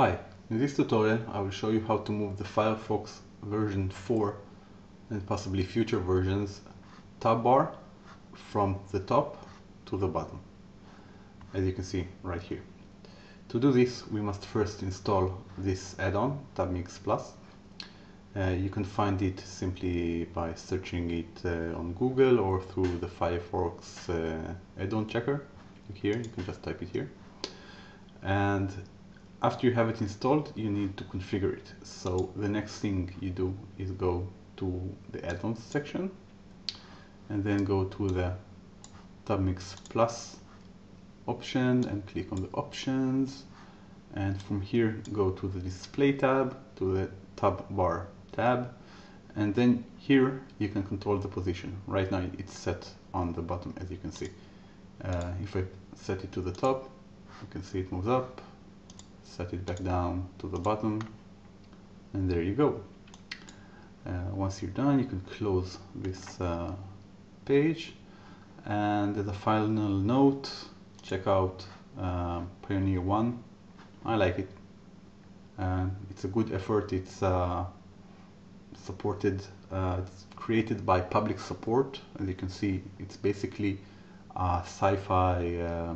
Hi, in this tutorial I will show you how to move the Firefox version 4 and possibly future versions tab bar from the top to the bottom as you can see right here. To do this we must first install this add-on TabMix Plus. Uh, you can find it simply by searching it uh, on Google or through the Firefox uh, add-on checker. Here you can just type it here and after you have it installed you need to configure it. So the next thing you do is go to the add-ons section and then go to the TabMix Plus option and click on the options. And from here go to the display tab to the tab bar tab. And then here you can control the position. Right now it's set on the bottom as you can see. Uh, if I set it to the top you can see it moves up set it back down to the bottom and there you go. Uh, once you're done you can close this uh, page and as a final note check out uh, Pioneer 1 I like it. It's a good effort. It's uh, supported uh, it's created by public support. As you can see it's basically a sci-fi uh,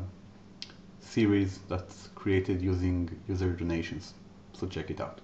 series that's created using user donations. So check it out.